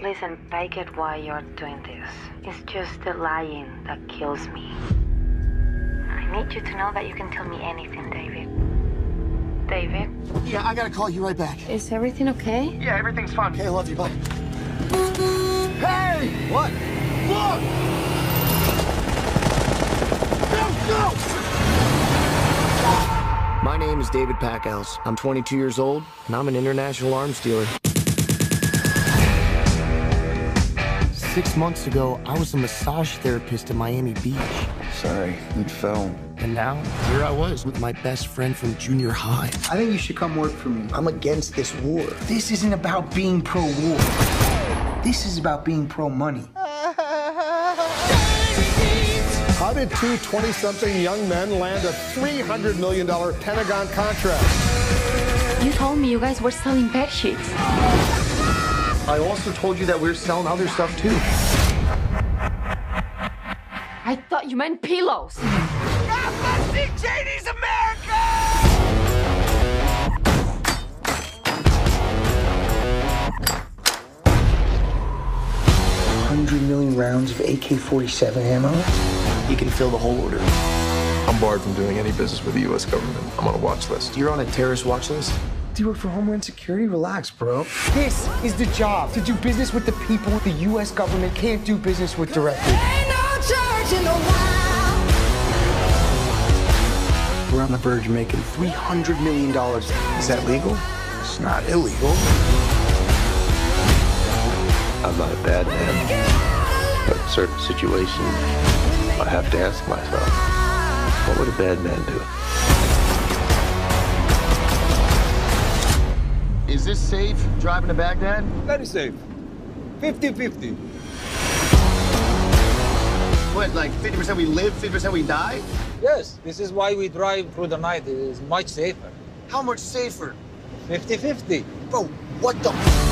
Listen, I get why you're doing this. It's just the lying that kills me. I need you to know that you can tell me anything, David. David? Yeah, I gotta call you right back. Is everything okay? Yeah, everything's fine. Okay, I love you. Bye. Hey! What? Look! Go, go! My name is David Packouz. I'm 22 years old, and I'm an international arms dealer. Six months ago, I was a massage therapist in Miami Beach. Sorry, you fell. And now, here I was with my best friend from junior high. I think you should come work for me. I'm against this war. This isn't about being pro war. This is about being pro money. How did two 20 something young men land a $300 million Pentagon contract? You told me you guys were selling bed sheets. I also told you that we're selling other stuff too. I thought you meant pillows. Hundred million rounds of AK-47 ammo. You can fill the whole order. I'm barred from doing any business with the U.S. government. I'm on a watch list. You're on a terrorist watch list? Do you work for Homeland Security? Relax, bro. This is the job to do business with the people the U.S. government can't do business with directly. No We're on the verge of making $300 million. Is that legal? It's not illegal. I'm not a bad man. But in certain situations, I have to ask myself, what would a bad man do? Is safe driving to Baghdad? Very safe. 50-50. What, like 50% we live, 50% we die? Yes, this is why we drive through the night. It is much safer. How much safer? 50-50. Bro, what the?